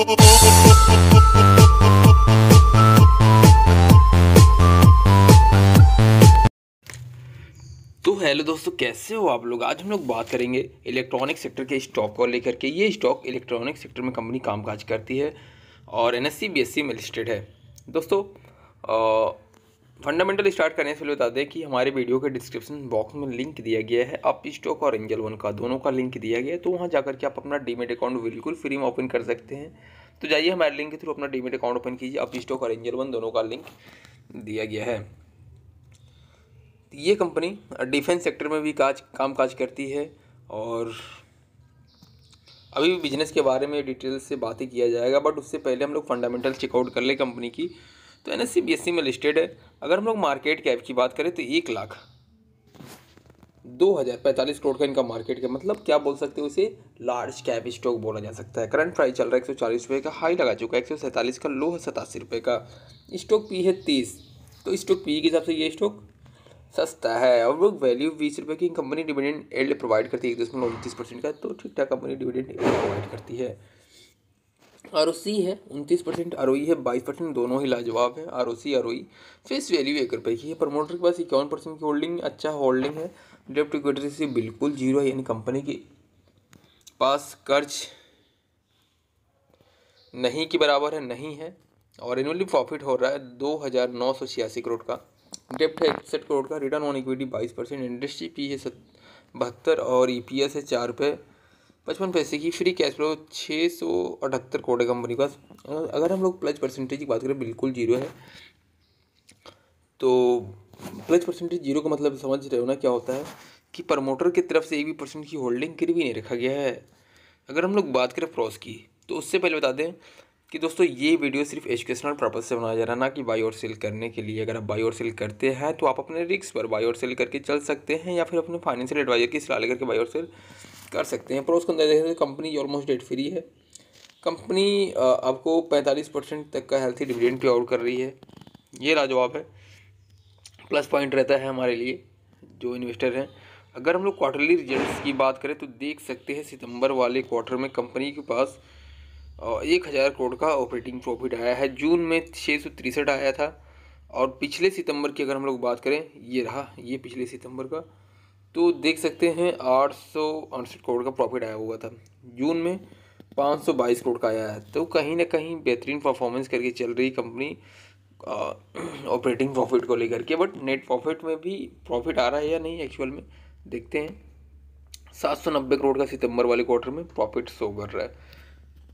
तो हेलो दोस्तों, कैसे हो आप लोग? आज हम लोग बात करेंगे इलेक्ट्रॉनिक सेक्टर के स्टॉक को लेकर के। ये स्टॉक इलेक्ट्रॉनिक सेक्टर में कंपनी कामकाज करती है और N S C B S C में लिस्टेड है। दोस्तों फंडामेंटल स्टार्ट करने से पहले बता दें कि हमारे वीडियो के डिस्क्रिप्शन बॉक्स में लिंक दिया गया है। अप स्टॉक और एंजल वन का दोनों का लिंक दिया गया है तो वहाँ जाकर के आप अपना डीमेट अकाउंट बिल्कुल फ्री में ओपन कर सकते हैं। तो जाइए हमारे लिंक के थ्रू अपना डीमेट अकाउंट ओपन कीजिए। अप स्टॉक और एंजल वन दोनों का लिंक दिया गया है। ये कंपनी डिफेंस सेक्टर में भी काज काम काज करती है और अभी बिज़नेस के बारे में डिटेल से बातें किया जाएगा, बट उससे पहले हम लोग फंडामेंटल चेकआउट कर ले कंपनी की। तो एन एस सी में लिस्टेड है। अगर हम लोग मार्केट कैप की बात करें तो एक लाख। दो हज़ार पैंतालीस करोड़ का इनका मार्केट कैप मतलब क्या बोल सकते हो इसे? लार्ज कैप स्टॉक बोला जा सकता है। करंट प्राइस चल रहा है एक सौ चालीस रुपये का हाई लगा चुका है एक सौ सैंतालीस का लो है सतासी रुपये का। स्टॉक पी है तीस। तो स्टॉक पी के हिसाब से ये स्टॉक सस्ता है। और वो वैल्यू बीस रुपये की कंपनी डिविडेंड एल्ड प्रोवाइड करती है, एक दशमलव उनतीस परसेंट का तो ठीक ठाक कंपनी डिविडेंड एल्ड प्रोवाइड करती है। आर ओ सी है, उनतीस परसेंट आर ओ ई है, बाईस परसेंट दोनों ही लाजवाब है। R O C R O face value एक रुपये की है। प्रमोटर के पास इक्यावन परसेंट की होल्डिंग अच्छा होल्डिंग है। डेप्ट इक्विटी से बिल्कुल ज़ीरो है, यानी कंपनी के पास कर्ज नहीं के बराबर है, नहीं है। और एनुअली प्रॉफिट हो रहा है दो हज़ार नौ सौ छियासी करोड़ का। डेप्ट है इकसठ करोड़ का रिटर्न ऑन इक्विटी बाईस परसेंट इंडस्ट्री पी है बहत्तर और ई पी एस है चार रुपये पचपन पैसे की फ्री कैश फ्लो छः सौ अठहत्तर करोड़ है कंपनी का अगर हम लोग प्लस परसेंटेज की बात करें, बिल्कुल ज़ीरो है। तो प्लस परसेंटेज ज़ीरो का मतलब समझ रहे हो ना क्या होता है? कि प्रमोटर की तरफ़ से एक भी परसेंट की होल्डिंग गिर भी नहीं रखा गया है। अगर हम लोग बात करें प्रॉस की तो उससे पहले बता दें कि दोस्तों, ये वीडियो सिर्फ़ एजुकेशनल पर्पज से बनाया जा रहा है, ना कि बाई और सेल करने के लिए। अगर आप बाई और सेल करते हैं तो आप अपने रिक्स पर बाई और सेल करके चल सकते हैं, या फिर अपने फाइनेंशियल एडवाइजर की सलाह लेकर के बाई और सेल कर सकते हैं प्रोस के अंदर देखें कंपनी ऑलमोस्ट डेट फ्री है कंपनी आपको पैंतालीस परसेंट तक का हेल्थी डिविडेंड पे आउट कर रही है। ये लाजवाब है। प्लस पॉइंट रहता है हमारे लिए, जो इन्वेस्टर हैं। अगर हम लोग क्वार्टरली रिजल्ट्स की बात करें तो देख सकते हैं सितंबर वाले क्वार्टर में कंपनी के पास एक हज़ार करोड़ का ऑपरेटिंग प्रॉफिट आया है। जून में छः सौ तिरसठ आया था, और पिछले सितंबर की अगर हम लोग बात करें, ये रहा, ये पिछले सितंबर का। तो देख सकते हैं आठ सौ अड़सठ करोड़ का प्रॉफिट आया हुआ था। जून में पाँच सौ बाईस करोड़ का आया है। तो कहीं ना कहीं बेहतरीन परफॉर्मेंस करके चल रही कंपनी ऑपरेटिंग प्रॉफिट को लेकर के। बट नेट प्रॉफिट में भी प्रॉफिट आ रहा है या नहीं एक्चुअल में, देखते हैं। सात सौ नब्बे करोड़ का सितंबर वाले क्वार्टर में प्रॉफिट शो कर रहा है।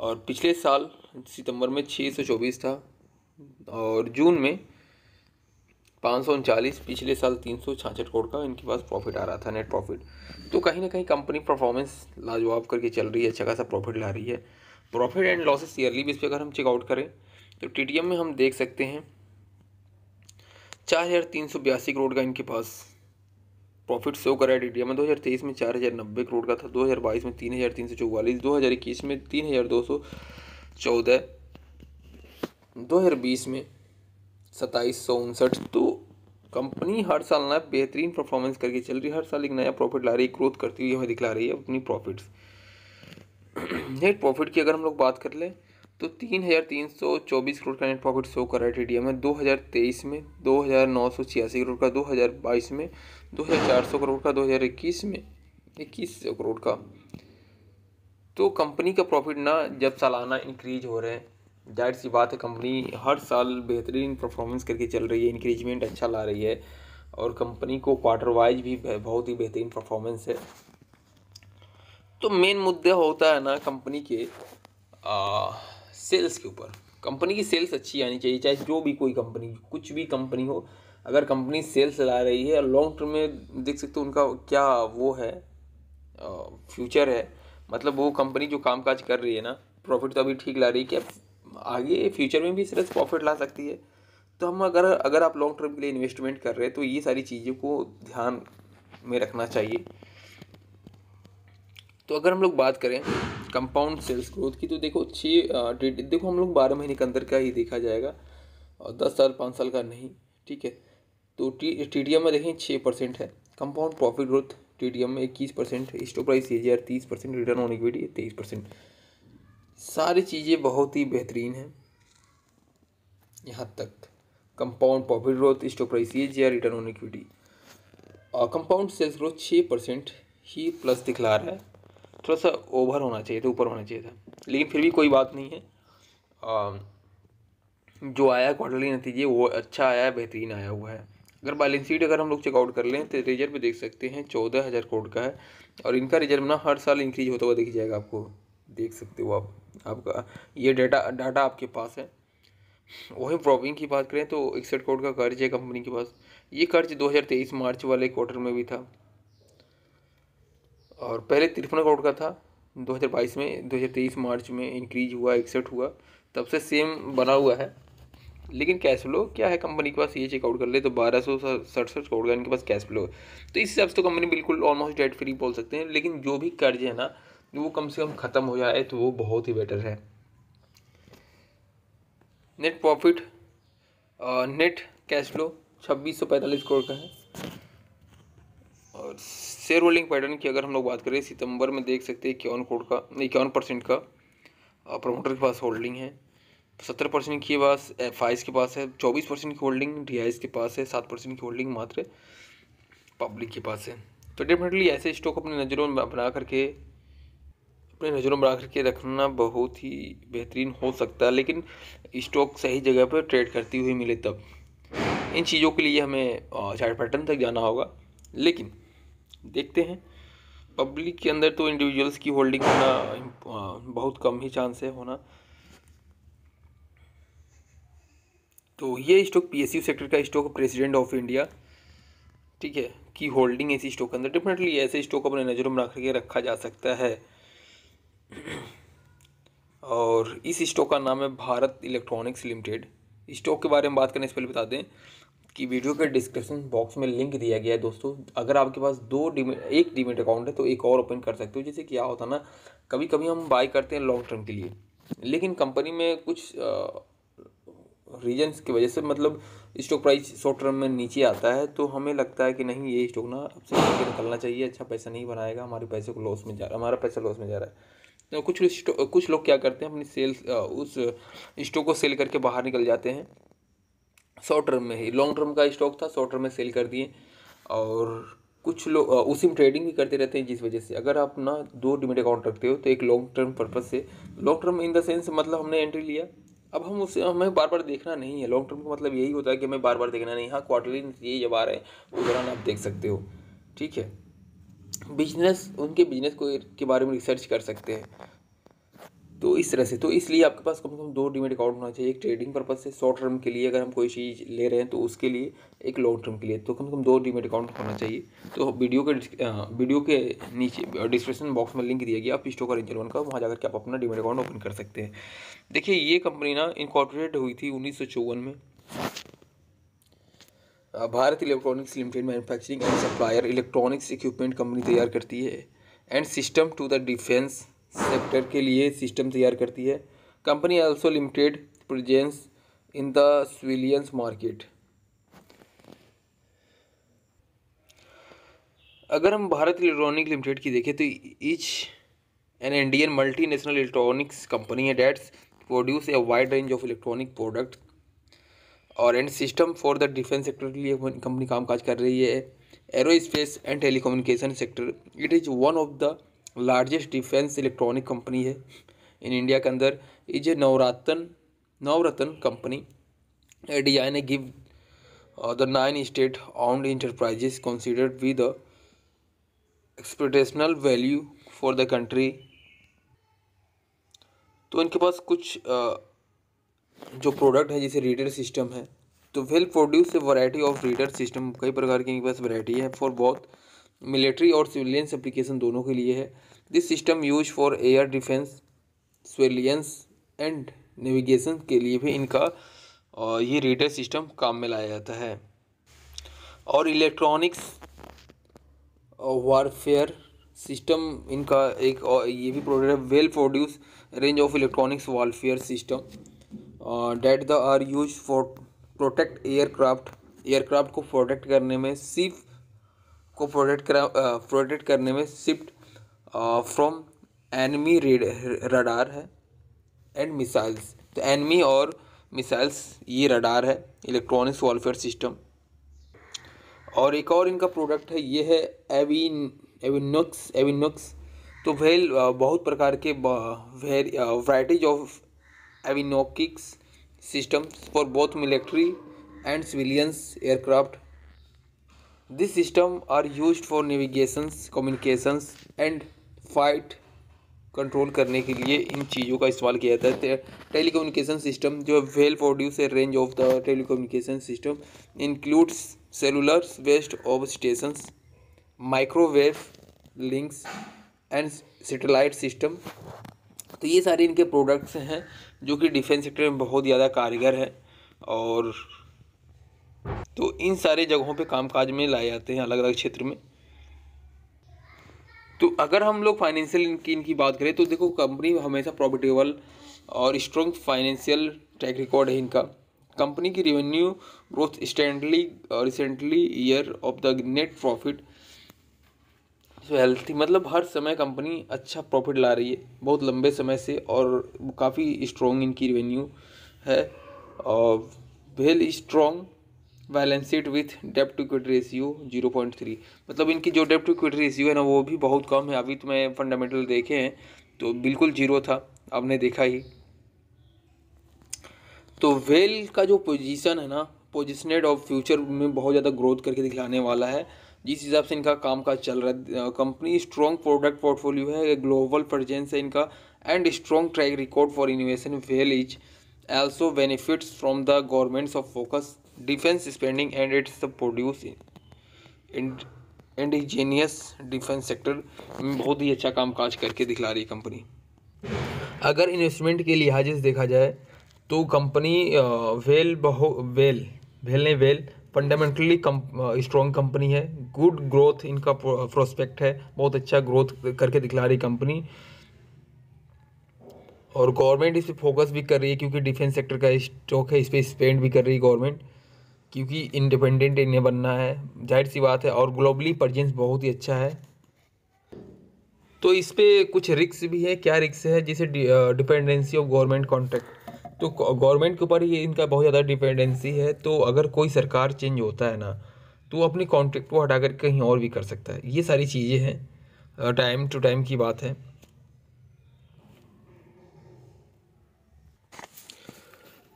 और पिछले साल सितंबर में छः सौ चौबीस था। और जून में पाँच सौ उनचालीस, पिछले साल तीन सौ छाछठ करोड़ का इनके पास प्रॉफिट आ रहा था नेट प्रॉफिट तो कहीं ना कहीं कंपनी परफॉर्मेंस लाजवाब करके चल रही है अच्छा खासा प्रॉफिट ला रही है। Profit and losses yearly base पे अगर हम चेकआउट करें तो टी में हम देख सकते हैं, चार हज़ार तीन सौ बयासी करोड़ का इनके पास प्रॉफिट शो करा है डी में। दो हज़ार तेईस में चार हज़ार नब्बे करोड़ का था, दो हज़ार बाईस में तीन हज़ार तीन सौ चौवालीस, दो हज़ार इक्कीस में तीन हज़ार दो सौ चौदह, दो हज़ार बीस में सत्ताईस सौ उनसठ। तो कंपनी हर साल ना बेहतरीन परफॉर्मेंस करके चल रही है। हर साल एक नया प्रॉफिट ला रही है। ग्रोथ करती हुई हमें दिखला रही है अपनी प्रॉफिट्स नेट प्रॉफिट की अगर हम लोग बात कर लें तो तीन हज़ार तीन सौ चौबीस करोड़ का नेट प्रॉफिट शो कर रहा है टी डी में। दो हज़ार तेईस में, दो हज़ार नौ सौ छियासी करोड़ का, दो हज़ार बाईस में, दो हज़ार चार सौ करोड़ का, दो हज़ार इक्कीस में, इक्कीस सौ करोड़ का। तो कंपनी का प्रॉफिट ना जब सालाना इंक्रीज हो रहे हैं ज़ाहिर सी बात है कंपनी हर साल बेहतरीन परफॉर्मेंस करके चल रही है इंक्रीजमेंट अच्छा ला रही है और कंपनी को क्वार्टर वाइज भी बहुत ही बेहतरीन परफॉर्मेंस है। तो मेन मुद्दा होता है ना कंपनी के आ, सेल्स के ऊपर। कंपनी की सेल्स अच्छी आनी चाहिए चाहे जो भी कोई कंपनी कुछ भी कंपनी हो। अगर कंपनी सेल्स ला रही है लॉन्ग टर्म में देख सकते हो उनका क्या वो है फ्यूचर है। मतलब वो कंपनी जो काम काज कर रही है ना प्रॉफिट तो अभी ठीक ला रही है कि आगे फ्यूचर में भी सिर्फ़ प्रॉफिट ला सकती है। तो हम अगर अगर आप लॉन्ग टर्म के लिए इन्वेस्टमेंट कर रहे हैं तो ये सारी चीज़ों को ध्यान में रखना चाहिए। तो अगर हम लोग बात करें कंपाउंड सेल्स ग्रोथ की तो देखो छः देखो, हम लोग बारह महीने के अंदर का ही देखा जाएगा, और दस साल, पाँच साल का नहीं, ठीक है? तो टी टी डी एम में देखें छः परसेंट है। Compound profit growth T D M में इक्कीस percent stock price C G R तीस परसेंट रिटर्न ऑन इक्विटी तेईस परसेंट सारी चीज़ें बहुत ही बेहतरीन हैं। यहाँ तक compound profit growth stock price ये जी रिटर्न ऑन इक्विटी और कंपाउंड सेल्स ग्रोथ छः परसेंट ही प्लस दिखला रहा है। थोड़ा सा ओवर होना चाहिए था ऊपर होना चाहिए था। लेकिन फिर भी कोई बात नहीं है। आ, जो आया क्वार्टरली नतीजे वो अच्छा आया है बेहतरीन आया हुआ है। अगर बैलेंस शीट अगर हम लोग चेकआउट कर लें तो रिज़र्व देख सकते हैं चौदह हज़ार करोड़ का है। और इनका रिज़र्व ना हर साल इंक्रीज होता हुआ दिख जाएगा आपको। देख सकते हो आप। आपका ये डाटा डाटा आपके पास है। वहीं प्रॉबिंग की बात करें तो इकसठ करोड़ का कर्ज है कंपनी के पास। ये कर्ज 2023 मार्च वाले क्वार्टर में भी था। और पहले तिरपन करोड़ का था। 2022 में 2023 मार्च में इंक्रीज हुआ इकसठ हुआ। तब से सेम बना हुआ है। लेकिन कैश फ्लो क्या है कंपनी के पास? ये चेकआउट कर ले तो बारह सौ सड़सठ करोड़ का इनके पास कैश फ्लो है। तो इस हिसाब से तो कंपनी बिल्कुल ऑलमोस्ट डेट फ्री बोल सकते हैं। लेकिन जो भी कर्ज है ना वो कम से कम ख़त्म हो जाए तो वो बहुत ही बेटर है। Net profit net cash flow छब्बीस सौ पैंतालीस करोड़ का है। और शेयर होल्डिंग पैटर्न की अगर हम लोग बात करें, सितंबर में देख सकते हैं इक्यावन करोड़ का इक्यावन परसेंट का प्रमोटर के पास होल्डिंग है। सत्तर परसेंट के पास एफ़ के पास है, चौबीस परसेंट की होल्डिंग डी के पास है, सात परसेंट की होल्डिंग मात्र पब्लिक के पास है। तो डेफिनेटली ऐसे स्टॉक अपनी नज़रों में बना करके अपने नज़रों में बना करके रखना बहुत ही बेहतरीन हो सकता है, लेकिन स्टॉक सही जगह पर ट्रेड करती हुई मिले तब। इन चीज़ों के लिए हमें चार्ट पैटर्न तक जाना होगा। लेकिन, देखते हैं। पब्लिक के अंदर तो इंडिविजुअल्स की होल्डिंग होना बहुत कम ही चांस है होना। तो ये स्टॉक पीएसयू सेक्टर का स्टॉक प्रेसिडेंट ऑफ़ इंडिया ठीक है, की होल्डिंग ऐसी स्टॉक के अंदर। डेफिनेटली ऐसे स्टॉक अपने नज़रों में रख के रखा जा सकता है। और इस स्टॉक का नाम है भारत इलेक्ट्रॉनिक्स लिमिटेड। स्टॉक के बारे में बात करने से पहले बता दें कि वीडियो के डिस्क्रिप्शन बॉक्स में लिंक दिया गया है दोस्तों। अगर आपके पास दो डीमेट एक डीमेट अकाउंट है तो एक और ओपन कर सकते हो। जैसे क्या होता ना कभी कभी हम बाय करते हैं लॉन्ग टर्म के लिए। लेकिन कंपनी में कुछ रीजन्स की वजह से मतलब स्टॉक प्राइस शॉर्ट टर्म में नीचे आता है तो हमें लगता है कि नहीं, ये स्टॉक ना अब से निकलना चाहिए। अच्छा पैसा नहीं बनाएगा, हमारे पैसे को लॉस में जा रहा है, हमारा पैसा लॉस में जा रहा है। कुछ कुछ लोग क्या करते हैं, अपनी सेल्स उस स्टॉक को सेल करके बाहर निकल जाते हैं। शॉर्ट टर्म में ही, लॉन्ग टर्म का स्टॉक था, शॉर्ट टर्म में सेल कर दिए। और कुछ लोग उसी में ट्रेडिंग भी करते रहते हैं, जिस वजह से। अगर आप ना दो डिमेट अकाउंट रखते हो तो एक लॉन्ग टर्म पर्पज से, long term in the sense मतलब हमने एंट्री लिया। अब हम उसे, हमें बार बार देखना नहीं है। लॉन्ग टर्म का मतलब यही होता है कि हमें बार बार देखना नहीं हाँ। क्वार्टरली ये जब आ रहे हैं उस दौरान आप देख सकते हो। ठीक है? बिज़नेस, उनके बिज़नेस को के बारे में रिसर्च कर सकते हैं। तो इस तरह से तो इसलिए आपके पास कम से कम दो डिमेट अकाउंट होना चाहिए। एक ट्रेडिंग पर्पज से शॉर्ट टर्म के लिए अगर हम कोई चीज़ ले रहे हैं तो उसके लिए एक लॉन्ग टर्म के लिए। तो कम से कम दो डिमेट अकाउंट होना चाहिए। तो वीडियो के वीडियो के नीचे डिस्क्रिप्शन बॉक्स में लिंक दिया गया, आप स्टोक रेंजर वन का, वहाँ जाकर के आप अपना डिमेट अकाउंट ओपन कर सकते हैं। देखिए, ये कंपनी ना इनकॉर्पोरेट हुई थी उन्नीस सौ चौवन में। Bharat electronics limited manufacturing and supplier electronics equipment company तैयार करती है and system to the defence sector के लिए सिस्टम तैयार करती है। Company also limited presence in the civilians market अगर हम भारत इलेक्ट्रॉनिक लिमिटेड की देखें तो is an Indian multinational electronics company है that's produce a wide range of electronic product और and system for the defence sector के लिए कंपनी काम काज कर रही है। Aerospace and telecommunication sector it is one of the largest defence electronic company है। इन इंडिया के अंदर is a Navratna Navratna company. D I ने give the nine state owned enterprises considered with the exceptional value for the country तो इनके पास कुछ uh, जो product है, जैसे रीडर सिस्टम है तो BEL produce a variety of radar system कई प्रकार की इनके पास वैरायटी है फॉर बहुत मिलिट्री और सिविलियंस एप्लीकेशन दोनों के लिए है। This system use for air defence civilians and navigation के लिए भी इनका ये रीडर सिस्टम काम में लाया जाता है। और इलेक्ट्रॉनिक्स वारफेयर सिस्टम इनका एक ये भी प्रोडक्ट है। Well produce range of electronics warfare system that the are use for protect aircraft aircraft को प्रोटेक्ट करने में सिर्फ़ को प्रोटेक्ट करा प्रोटेक्ट करने में शिफ्ट फ्रॉम एनमी रडार है एंड मिसाइल्स तो एनमी और मिसाइल्स ये रडार है इलेक्ट्रॉनिक्स वॉलफेयर सिस्टम और एक और इनका प्रोडक्ट है, ये है एविन एविनोक्स एविनोक्स तो वेल बहुत प्रकार के varieties of avionics systems for both military and civilians aircraft. This system are used for navigations, communications and fight control करने के लिए इन चीज़ों का इस्तेमाल किया जाता है। टेलीकम्युनिकेशन सिस्टम जो है BEL produce range of the telecommunication system includes cellular west of stations microwave links and satellite system तो ये सारे इनके प्रोडक्ट्स हैं। जो कि डिफेंस सेक्टर में बहुत ज़्यादा कारगर है और तो इन सारे जगहों पे कामकाज में लाए जाते हैं अलग अलग क्षेत्र में। तो अगर हम लोग फाइनेंशियल इनकी इनकी बात करें तो देखो कंपनी हमेशा प्रॉफिटेबल और स्ट्रॉन्ग फाइनेंशियल ट्रैक रिकॉर्ड है इनका। कंपनी की revenue growth steadily recently year of the net profit healthy मतलब हर समय कंपनी अच्छा प्रॉफिट ला रही है, बहुत लंबे समय से और काफ़ी स्ट्रॉन्ग इनकी रेवेन्यू है। और BEL strong balance sheet with dept to equity ratio zero point three मतलब इनकी जो डेप्ट टू इक्विटी रेशियो है ना, वो भी बहुत कम है। अभी तो मैं फंडामेंटल देखे हैं तो बिल्कुल ज़ीरो था, आपने देखा ही। तो वेल का जो पोजीशन है ना पोजिशनेड ऑफ़ फ्यूचर में बहुत ज़्यादा ग्रोथ करके दिखलाने वाला है। जिस हिसाब से इनका काम काज चल रहा है कंपनी स्ट्रॉन्ग प्रोडक्ट पोर्टफोलियो है ग्लोबल प्रेजेंस है इनका and strong track record for innovation BEL is also benefits from the governments of focus, defense spending and its produce indigenous defence sector बहुत ही अच्छा काम काज करके दिखला रही है कंपनी अगर इन्वेस्टमेंट के लिहाज से देखा जाए तो कंपनी वेल बहु वेल वेल ने वेल फंडामेंटली स्ट्रॉन्ग कंपनी है गुड ग्रोथ इनका प्रोस्पेक्ट है, बहुत अच्छा ग्रोथ करके दिखला रही कंपनी और गवर्नमेंट इस पर फोकस भी कर रही है क्योंकि डिफेंस सेक्टर का स्टॉक है, इस पर स्पेंड भी कर रही है गवर्नमेंट क्योंकि इंडिपेंडेंट इन्हें बनना है। ज़ाहिर सी बात है, और ग्लोबली प्रजेंस बहुत ही अच्छा है। तो इस पर कुछ रिक्स भी है, क्या रिक्स है, जैसे डिपेंडेंसी ऑफ़ गवर्नमेंट कॉन्ट्रैक्ट तो गवर्नमेंट के ऊपर ही इनका बहुत ज़्यादा डिपेंडेंसी है तो अगर कोई सरकार चेंज होता है ना तो अपनी कॉन्ट्रैक्ट को हटा कर कहीं और भी कर सकता है। ये सारी चीज़ें हैं टाइम टू टाइम की बात है।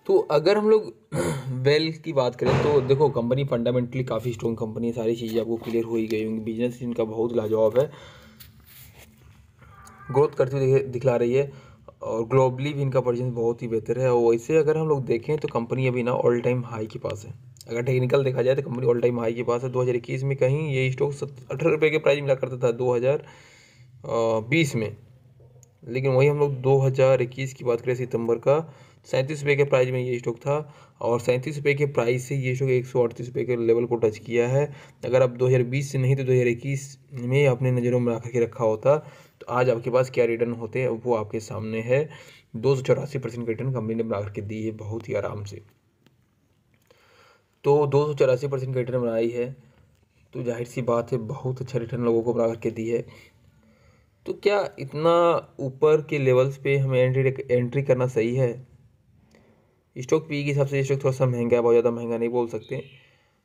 तो अगर हम लोग वेल की बात करें तो देखो कंपनी फंडामेंटली काफ़ी स्ट्रॉन्ग कंपनी है, सारी चीज़ें आपको क्लियर हो ही गई होंगी। बिज़नेस इनका बहुत लाजवाब है। ग्रोथ करती हुई दिखला रही है। और ग्लोबली भी इनका परचेंस बहुत ही बेहतर है। और वैसे अगर हम लोग देखें तो कंपनी अभी ना ऑल टाइम हाई के पास है। अगर टेक्निकल देखा जाए तो कंपनी ऑल टाइम हाई के पास है। दो हज़ार इक्कीस में कहीं ये स्टॉक अठारह रुपये के प्राइस मिला करता था दो हज़ार बीस में। लेकिन वही हम लोग दो हज़ार इक्कीस की बात करें, सितंबर का, सैंतीस रुपये के प्राइस में ये स्टॉक था। और सैंतीस रुपये के प्राइस से ये स्टॉक एक सौ अड़तीस रुपये के लेवल को टच किया है। अगर आप दो हज़ार बीस से नहीं तो दो हज़ार इक्कीस में अपने नज़रों में आकर के रखा होता। तो आज आपके पास क्या रिटर्न होते हैं, वो आपके सामने है। दो सौ चौरासी परसेंट रिटर्न कंपनी ने बना करके दी है, बहुत ही आराम से। तो दो सौ चौरासी परसेंट रिटर्न बनाई है। तो ज़ाहिर सी बात है, बहुत अच्छा रिटर्न लोगों को बना करके दी है। तो क्या इतना ऊपर के लेवल्स पे हमें एंट्री एंट्री करना सही है? स्टॉक पी के हिसाब से स्टॉक थोड़ा सा महँगा है, बहुत ज़्यादा महँगा नहीं बोल सकते।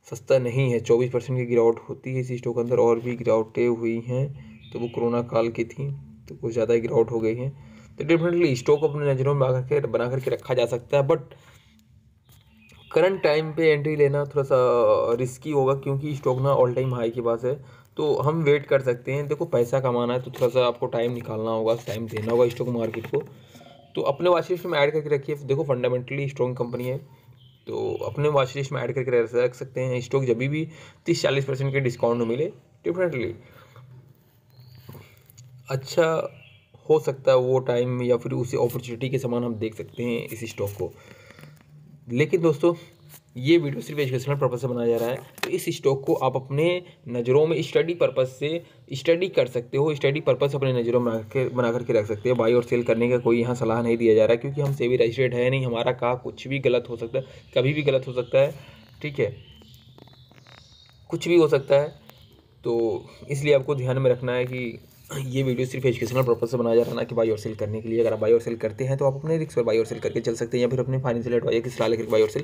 सस्ता नहीं है, चौबीस परसेंट की गिरावट होती है इस स्टॉक के अंदर, और भी गिरावटें हुई हैं। तो वो कोरोना काल की थी तो कुछ ज़्यादा ही गिरावट हो गई है। तो डेफिनेटली स्टॉक अपने नज़रों में बना करके बना करके रखा जा सकता है बट करंट टाइम पे एंट्री लेना थोड़ा सा रिस्की होगा, क्योंकि स्टॉक ना ऑल टाइम हाई के पास है। तो हम वेट कर सकते हैं। देखो, पैसा कमाना है तो थोड़ा सा आपको टाइम निकालना होगा टाइम देना होगा स्टॉक मार्केट को। तो अपने वॉच लिस्ट में ऐड करके रखिए। देखो फंडामेंटली स्ट्रॉन्ग कंपनी है। तो अपने वॉच लिस्ट में ऐड करके रख सकते हैं। स्टॉक जब भी तीस चालीस परसेंट के डिस्काउंट मिले डेफिनेटली अच्छा हो सकता है वो टाइम या फिर उसी अपॉर्चुनिटी के समान हम देख सकते हैं इस स्टॉक को। लेकिन दोस्तों, ये वीडियो सिर्फ़ एजुकेशनल पर्पज़ से बनाया जा रहा है। तो इस स्टॉक को आप अपने नज़रों में स्टडी पर्पज़ से स्टडी कर सकते हो। स्टडी पर्पज़ अपने नज़रों में बना बना करके रख सकते हो। बाई और सेल करने का कोई यहाँ सलाह नहीं दिया जा रहा है, क्योंकि हम सेवी रजिस्ट्रेड है नहीं। हमारा कहा कुछ भी गलत हो सकता है, कभी भी गलत हो सकता है, ठीक है? कुछ भी हो सकता है। तो इसलिए आपको ध्यान में रखना है कि ये वीडियो सिर्फ़ एजुकेशनल पर्पज से बनाया जा रहा है, ना कि बाई और सेल करने के लिए। अगर आप बाई और सेल करते हैं तो आप अपने रिक्स पर बाई और सेल करके चल सकते हैं या फिर अपने फाइनेंशियल एडवाइजर की सलाह लेकर बाई और सेल